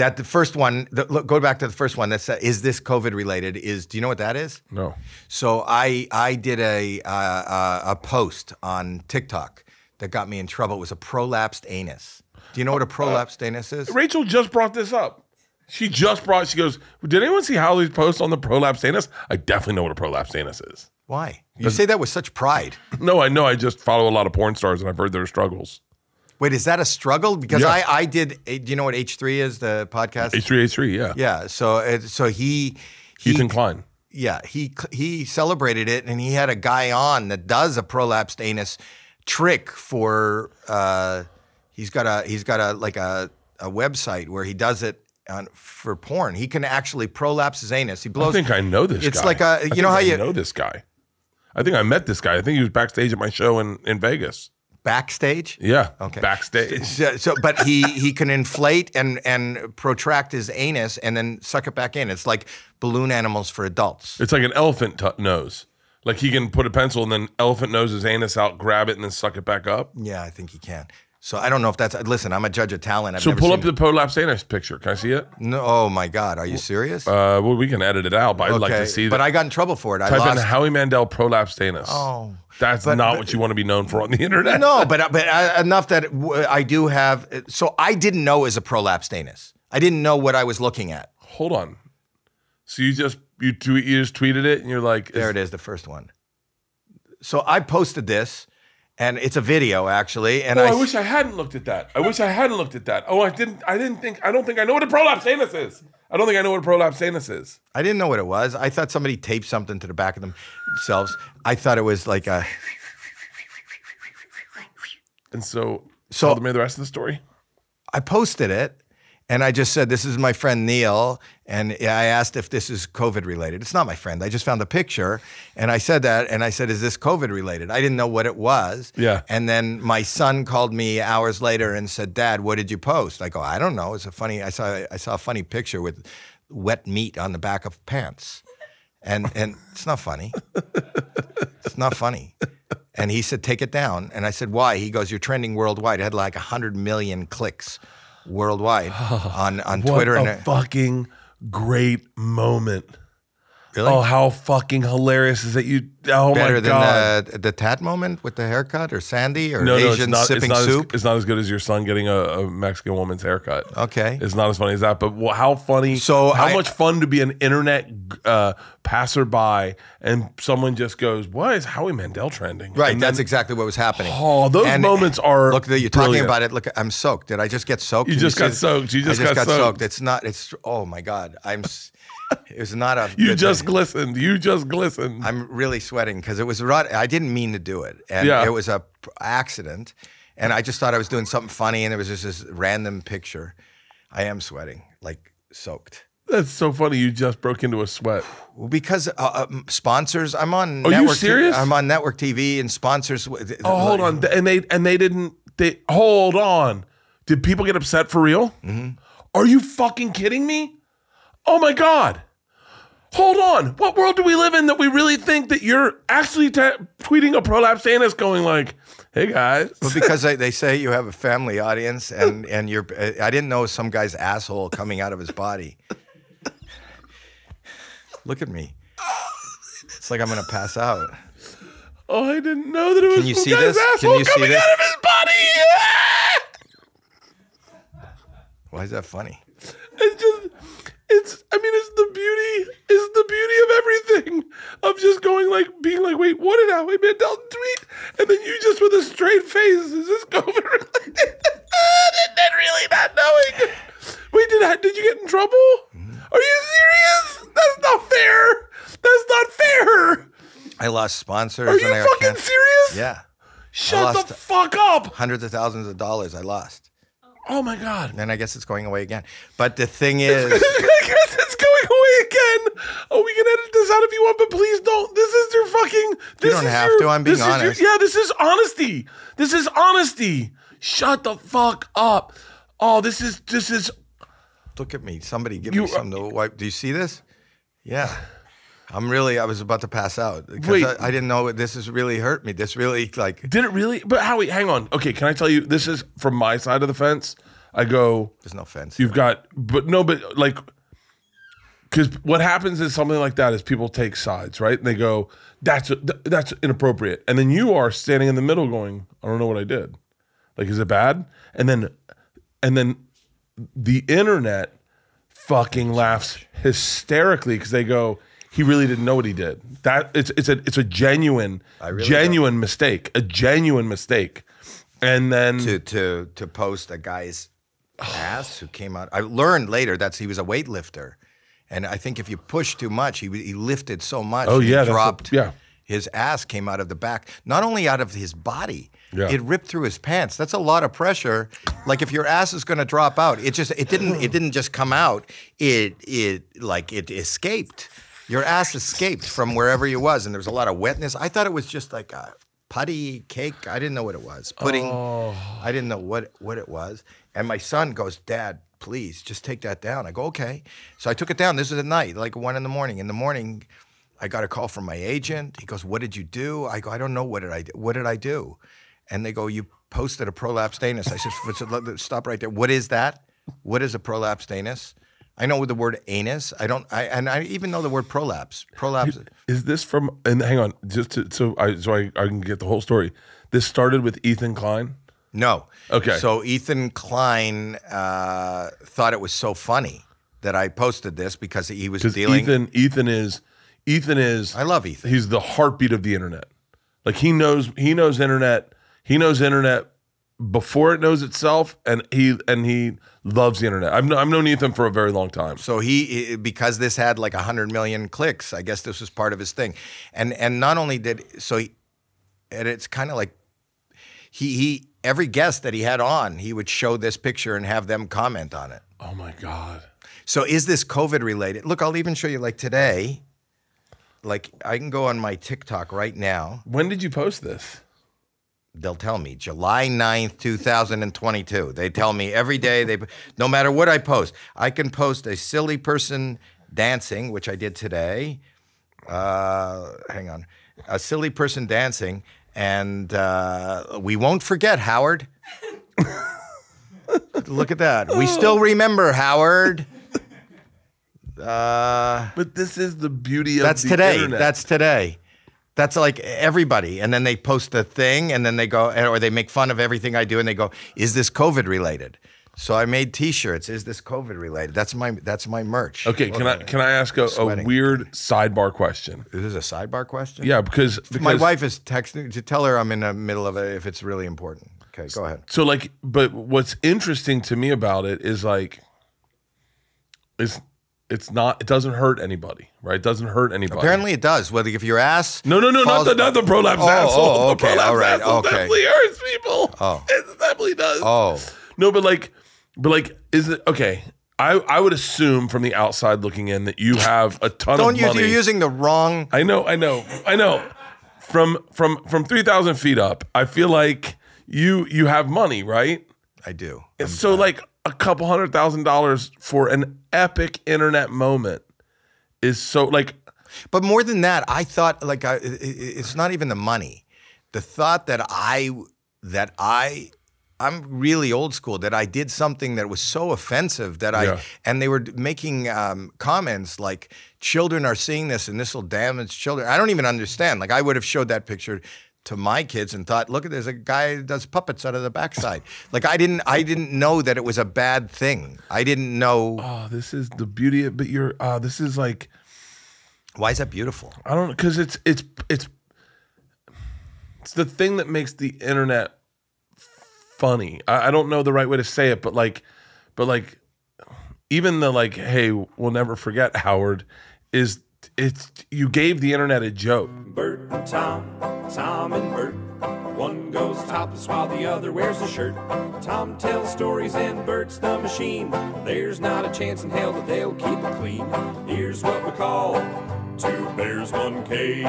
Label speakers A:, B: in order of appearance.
A: that the first one. The, look, go back to the first one. That's uh, is this COVID related? Is do you know what that is?
B: No.
A: So I I did a uh, uh, a post on TikTok that got me in trouble. It was a prolapsed anus. Do you know what a prolapsed anus is?
B: Rachel just brought this up. She just brought. She goes, "Did anyone see Holly's post on the prolapsed anus? I definitely know what a prolapsed anus is.
A: Why? You say that with such pride.
B: No, I know. I just follow a lot of porn stars, and I've heard their struggles.
A: Wait, is that a struggle? Because
B: Yeah.
A: I I did. eh, Do you know what H three is? The podcast.
B: H three H three, yeah.
A: Yeah. So it, so he he
B: Ethan Klein.
A: yeah he he celebrated it and he had a guy on that does a prolapsed anus trick for uh he's got a he's got a like a a website where he does it on for porn. He can actually prolapse his anus. He blows.
B: I think I know this.
A: It's
B: guy.
A: like a-
B: I
A: you
B: think
A: know how
B: I
A: you-
B: know this guy. I think I met this guy. I think he was backstage at my show in in Vegas.
A: Backstage.
B: Yeah.
A: Okay.
B: Backstage.
A: So, so, but he he can inflate and and protract his anus and then suck it back in. It's like balloon animals for adults.
B: It's like an elephant t- nose. Like he can put a pencil and then elephant nose his anus out, grab it, and then suck it back up.
A: Yeah, I think he can. So I don't know if that's. Listen, I'm a judge of talent. I've
B: So pull up the prolapse anus picture. Can I see it?
A: No, oh my God, are you serious?
B: Uh, well, we can edit it out, but I'd like to see That. but.
A: I got in trouble for it. I
B: Type
A: lost.
B: in Howie Mandel prolapsed anus.
A: Oh.
B: That's
A: But-
B: not
A: but-
B: what you want to be known for on the internet.
A: no, but but uh, enough that I do have. So I didn't know it was a prolapsed anus. I didn't know what I was looking at.
B: Hold on. So you just you tweet you just tweeted it and you're like,
A: There it is, the first one. So I posted this, and it's a video actually. And
B: Oh,
A: I,
B: I wish I hadn't looked at that. I wish I hadn't looked at that. Oh, I didn't. I didn't think. I don't think I know what a prolapse anus is. I don't think I know what a prolapse anus is.
A: I didn't know what it was. I thought somebody taped something to the back of themselves. I thought it was like a.
B: And so,
A: So-
B: tell me the rest of the story.
A: I posted it and I just said, This is my friend Neil. And I asked if this is COVID related. It's not my friend. I just found the picture and I said that. And I said, Is this COVID related? I didn't know what it was.
B: Yeah.
A: And then my son called me hours later and said, Dad, what did you post? I go, I don't know. It's a funny, I saw, I saw a funny picture with wet meat on the back of pants. And, and it's not funny. It's not funny. And he said, take it down. And I said, why? He goes, you're trending worldwide. It had like 100 million clicks worldwide on, on Twitter.
B: What
A: and
B: a fucking great moment.
A: Really?
B: Oh, how fucking hilarious is that you? Oh
A: Better
B: my
A: than
B: god.
A: the, the Tat moment with the haircut or Sandy or
B: no, no, it's
A: Asian.
B: It's
A: sipping
B: as,
A: soup?
B: it's not as good as your son getting a, a Mexican woman's haircut.
A: Okay.
B: It's not as funny as that, but wha- how funny!
A: So
B: how
A: I-
B: much fun to be an internet uh, passerby and someone just goes, "Why is Howie Mandel trending?"
A: Right,
B: And
A: that's
B: then-
A: exactly what was happening.
B: Oh, those
A: And
B: moments are
A: Look, you're talking about it. Look, I'm soaked. Did I just get soaked?
B: You
A: Can
B: just
A: see
B: got soaked. You
A: I
B: just got soaked.
A: It's not. It's. Oh my God. I'm. It was not a.
B: You just
A: thing.
B: glistened. You just glistened.
A: I'm really sweating because it was. rut- I didn't mean to do it, and
B: Yeah.
A: it was a p- accident. And I just thought I was doing something funny, and there was just this random picture. I am sweating, like soaked.
B: That's so funny. You just broke into a sweat.
A: Well, because uh, uh, sponsors, I'm on.
B: Are you
A: network
B: serious?
A: I'm on network TV, and sponsors.
B: Oh, hold on. And they and they didn't. They hold on. Did people get upset for real?
A: Mm-hmm.
B: Are you fucking kidding me? Oh my god. Hold on. What world do we live in that we really think that you're actually tweeting a prolapse anus going like, "Hey guys."
A: Well, because they, they say you have a family audience, and and you're. I didn't know some guy's asshole coming out of his body. Look at me. It's like I'm gonna pass out.
B: Oh, I didn't know that it was
A: Can you
B: some
A: see
B: guy's
A: this? Can
B: asshole
A: you see
B: coming
A: this?
B: out of his body.
A: Why is that funny?
B: It's just, it's. I mean, it's the beauty. It's the beauty of everything. Of just going like, wait, what did Howie Mandel tweet? And then you just with a straight face, is this COVID related? and really not knowing. Wait, did I, did you get in trouble? Mm-hmm. Are you serious? That's not fair. That's not fair.
A: I lost sponsors.
B: Are you
A: I
B: fucking serious?
A: Yeah,
B: Shut the fuck up.
A: hundreds of thousands of dollars I lost,
B: Oh my god.
A: and I guess it's going away again. But the thing is,
B: I guess it's going away again. Oh, we can edit this out if you want, but please don't. This is your fucking. This
A: don't have
B: your-
A: to. I'm being
B: is your-
A: honest.
B: yeah, this is honesty. This is honesty. Shut the fuck up. Oh, this is this is.
A: look at me. Somebody give
B: You-
A: me something to wipe. Do you see this? Yeah. I'm really. I was about to pass out because I, I didn't know this has really hurt me. This really like
B: Did it really? But Howie, hang on. Okay, can I tell you? This is from my side of the fence. I go,
A: There's no fence.
B: you've got, but no, but like, because what happens is something like that is people take sides, right? And they go, that's th- that's inappropriate, and then you are standing in the middle, going, I don't know what I did. Like, is it bad? And then, and then, the internet fucking laughs hysterically because they go, he really didn't know what he did. That it's it's a it's a genuine
A: really
B: genuine mistake, a genuine mistake. And then
A: to to to post a guy's ass who came out. I learned later that he was a weightlifter, and I think if you push too much, he he lifted so much.
B: Oh,
A: he
B: yeah,
A: dropped.
B: yeah.
A: his ass came out of the back, not only out of his body.
B: Yeah.
A: It ripped through his pants. That's a lot of pressure. Like if your ass is going to drop out, it just it didn't it didn't just come out. It it like it escaped. Your ass escaped from wherever you was, and there was a lot of wetness. I thought it was just like a putty cake. I didn't know what it was. Pudding.
B: Oh.
A: I didn't know what what it was. And my son goes, Dad, please just take that down. I go, okay. So I took it down. This is at night, like one in the morning. In the morning, I got a call from my agent. He goes, What did you do? I go, I don't know. What did I do? What did I do? And they go, You posted a prolapsed anus. I said, Stop right there. What is that? What is a prolapsed anus? I know the word anus. I don't. I and I even know the word prolapse. Prolapse.
B: Is this from? And hang on, just to, so I so I, I can get the whole story. This started with Ethan Klein.
A: No.
B: Okay.
A: So Ethan Klein uh, thought it was so funny that I posted this because he was dealing.
B: Ethan, Ethan is, Ethan is.
A: I love Ethan.
B: He's the heartbeat of the internet. Like he knows, he knows internet. He knows internet before it knows itself, and he and he loves the internet. I've, I've known Ethan for a very long time.
A: So he because this had like hundred million clicks. I guess this was part of his thing, and and not only did so, he, and it's kind of like he he every guest that he had on, he would show this picture and have them comment on it.
B: Oh my god.
A: So is this COVID related? Look, I'll even show you like today. Like I can go on my TikTok right now.
B: When did you post this?
A: They'll tell me July 9th, 2022. They tell me every day they no matter what I post, I can post a silly person dancing, which I did today. Uh, hang on. A silly person dancing and uh, we won't forget Howard. Look at that. We still remember Howard. Uh,
B: But this is the beauty of
A: that's today.
B: internet.
A: That's today. That's like everybody, and then they post a thing, and then they go, or they make fun of everything I do, and they go, "Is this COVID related?" So I made T-shirts. Is this COVID related? That's my that's my merch.
B: okay. Can I can I ask a, a weird sidebar question?
A: Is this a sidebar question?
B: Yeah, because, because
A: My wife is texting to tell her I'm in the middle of it if it's really important. Okay, go ahead.
B: So like, but what's interesting to me about it is like, it's it's not. It doesn't hurt anybody, right? It doesn't hurt anybody.
A: Apparently it does. Whether if your ass
B: No, no, no, not the not the prolapse
A: oh, oh,
B: asshole.
A: oh,
B: The prolapse
A: all right,
B: asshole
A: okay.
B: Definitely hurts people.
A: Oh.
B: it definitely does.
A: Oh,
B: No, but like, but like, is it okay? I I would assume from the outside looking in that you have a ton
A: don't
B: of
A: use.
B: money.
A: You're using the wrong.
B: I know, I know, I know. From from from three thousand feet up, I feel like you you have money, right?
A: I do.
B: so like a couple hundred thousand dollars for an epic internet moment is so like
A: But more than that, I thought like I, i- i- it's not even the money. The thought that I that I I'm really old school that I did something that was so offensive that I
B: Yeah.
A: and they were making um, comments like children are seeing this and this will damage children. I don't even understand. Like I would have showed that picture to my kids and thought, look at there's a guy who does puppets out of the backside. like I didn't I didn't know that it was a bad thing. I didn't know
B: oh this is the beauty of but you're uh this is like
A: why is that beautiful?
B: I don't know because it's it's it's it's the thing that makes the internet funny. I, I don't know the right way to say it, but like but like even the like hey we'll never forget Howard is it's you gave the internet a joke.
C: Bert and Tom, Tom and Bert. One goes topless while the other wears a shirt. Tom tells stories and Bert's the machine. There's not a chance in hell that they'll keep it clean. Here's what we call two bears, one cave.